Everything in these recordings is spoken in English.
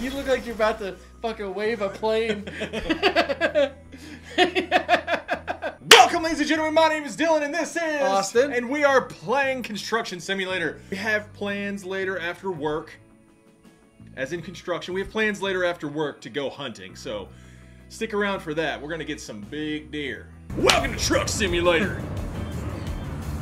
You look like you're about to fucking wave a plane. Welcome, ladies and gentlemen. My name is Dylan, and this is Austin. and we are playing Construction Simulator. We have plans later after work, as in construction. We have plans later after work to go hunting, so stick around for that. We're gonna get some big deer. Welcome to Truck Simulator.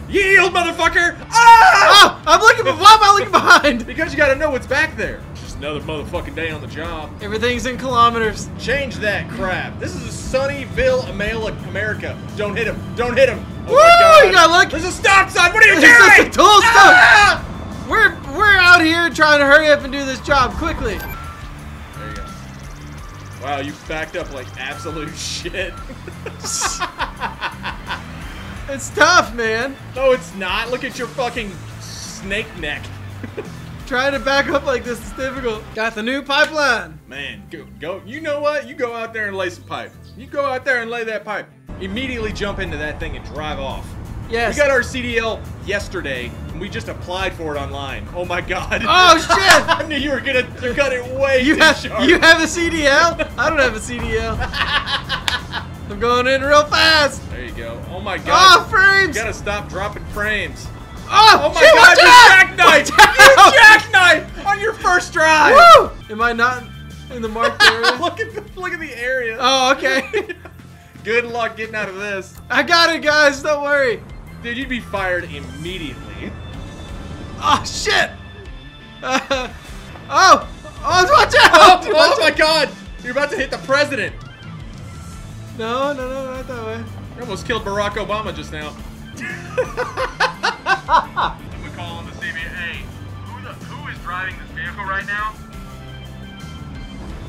Yield, motherfucker! Ah! oh, I'm looking. Why am I looking behind? Because you gotta know what's back there. Just another motherfucking day on the job. Everything's in kilometers. Change that crap. This is a Sunnyville, America. Don't hit him. Don't hit him. Oh Woo! my god. You gotta look. There's a stop sign. What are you This is a tool stuff. Ah! We're we're out here trying to hurry up and do this job quickly. There you go. Wow, you backed up like absolute shit. It's tough, man. no, it's not. Look at your fucking snake neck. Trying to back up like this is difficult. Got the new pipeline. Man, go, go. You know what? You go out there and lay some pipe. You go out there and lay that pipe. Immediately jump into that thing and drive off. Yes. We got our CDL yesterday, and we just applied for it online. Oh my god. Oh, shit! I knew you were gonna cut it way You too have sharp. you have a CDL? I don't have a CDL. I'm going in real fast. There you go. Oh my Oh, god. Ah, frames! you gotta stop dropping frames. Oh, Oh my god, you jackknife! You jackknife on your first drive! Woo! Am I not in the marked area? look at the look at the area. Oh, okay. Good luck getting out of this. I got it, guys. Don't worry. Dude, you'd be fired immediately. Oh shit! Uh, oh! Oh, watch Oh, out! oh Watch my god! You're about to hit the president. No, no, no, not that way. You almost killed Barack Obama just now. I'm calling the CBA. Hey, who, the, who is driving this vehicle right now?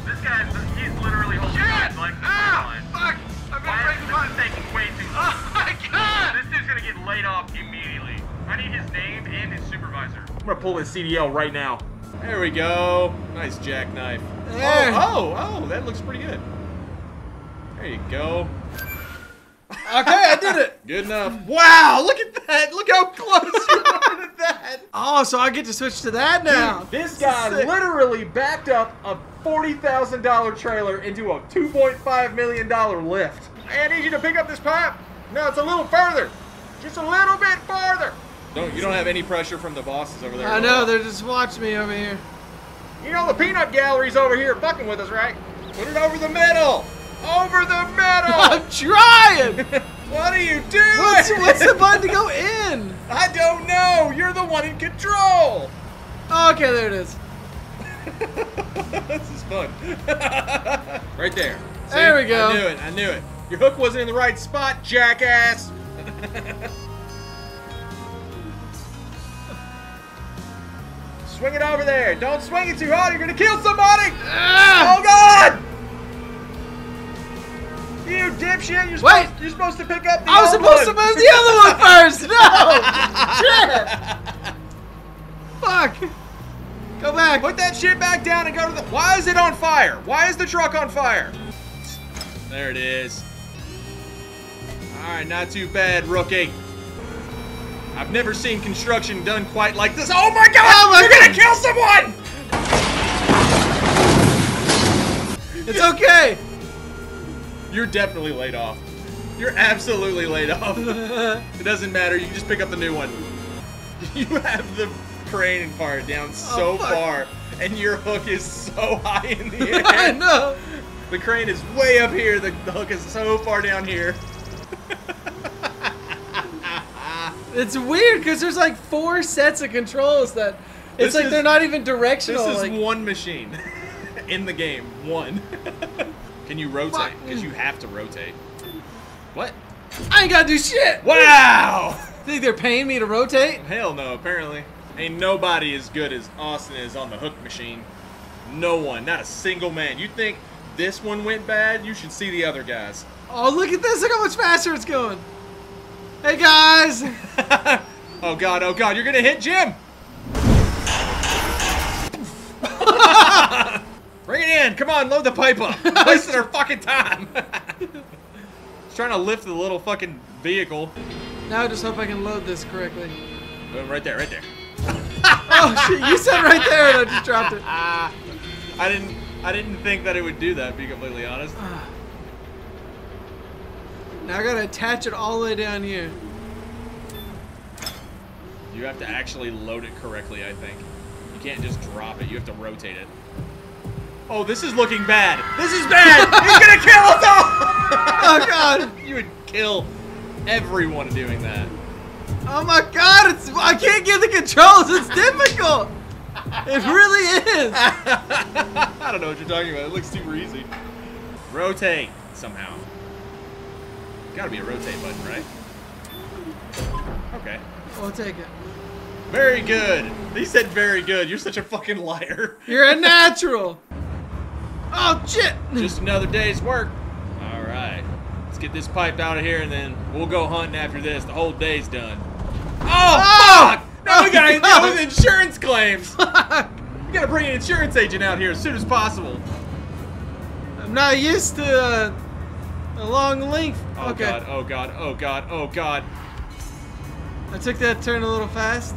This guy's, he's literally holding Shit! like, ah, fuck! I've been Why is this is taking way too long? Oh my god! This dude's gonna get laid off immediately. I need his name and his supervisor. I'm gonna pull his CDL right now. There we go. Nice jackknife. There. Oh, oh, oh, that looks pretty good. There you go. Okay, I did it. Good enough. Wow, look at that. Look how close you are to that. Oh, so I get to switch to that now. This guy Sick. literally backed up a $40,000 trailer into a $2.5 million lift. Hey, I need you to pick up this pipe. No, it's a little further. Just a little bit farther. Don't, you don't have any pressure from the bosses over there. I know, they're just watching me over here. You know the peanut gallery's over here fucking with us, right? Put it over the middle. Over the middle. I'm trying! what are you doing? What's, what's the button to go in? I don't know. You're the one in control. Oh, okay, there it is. this is fun. right there. There we go. I knew it. I knew it. Your hook wasn't in the right spot, jackass. swing it over there. Don't swing it too hard. You're gonna kill somebody. Supposed, to pick up the I was supposed to move the other one first! No! Shit! Fuck! Go back. Put that shit back down and go to the. Why is it on fire? Why is the truck on fire? There it is. Alright, not too bad, rookie. I've never seen construction done quite like this. Oh my god! Oh my You're God. gonna kill someone! It's okay. You're definitely laid off. You're absolutely laid off. it doesn't matter, you can just pick up the new one. You have the crane part down oh, so Oh, fuck. far, and your hook is so high in the air. I know. The crane is way up here. The, the hook is so far down here. It's weird because there's like four sets of controls that it's This like is- they're not even directional. This is like, one machine in the game. One. Can you rotate? Because you have to rotate. What? I ain't gotta do shit. Wow! Think they're paying me to rotate? Hell no, apparently. Ain't nobody as good as Austin is on the hook machine. No one. Not a single man. You think this one went bad? You should see the other guys. Oh, look at this! Look how much faster it's going. Hey guys! oh god, oh god, you're gonna hit Jim! Bring it in! Come on, load the pipe up! Wasting our fucking time! Trying to lift the little fucking vehicle. Now I just hope I can load this correctly. Boom, right there, right there. Oh shit! You said right there, and I just dropped it. Ah. I didn't. I didn't think that it would do that. To be completely honest. Now I gotta attach it all the way down here. You have to actually load it correctly. I think. You can't just drop it. You have to rotate it. Oh, this is looking bad. This is bad. He's gonna kill us all. Oh god! you would kill everyone doing that. Oh my god! It's I can't get the controls. It's difficult. It really is. I don't know what you're talking about. It looks super easy. Rotate somehow. Gotta be a rotate button, right? Okay. We'll take it. Very good. He said very good. You're such a fucking liar. You're a natural. Oh shit! Just another day's work. All right. Let's get this pipe out of here, and then we'll go hunting after this. The whole day's done. Oh, Oh! fuck! Now we Oh, gotta deal with insurance claims. We gotta bring an insurance agent out here as soon as possible. I'm not used to uh, a long length. Oh okay. god, oh god, oh god, oh god. I took that turn a little fast.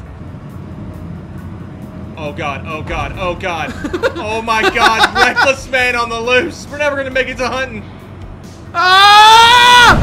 Oh god, oh god, oh god. oh my god, reckless man on the loose. We're never gonna make it to hunting. Ah!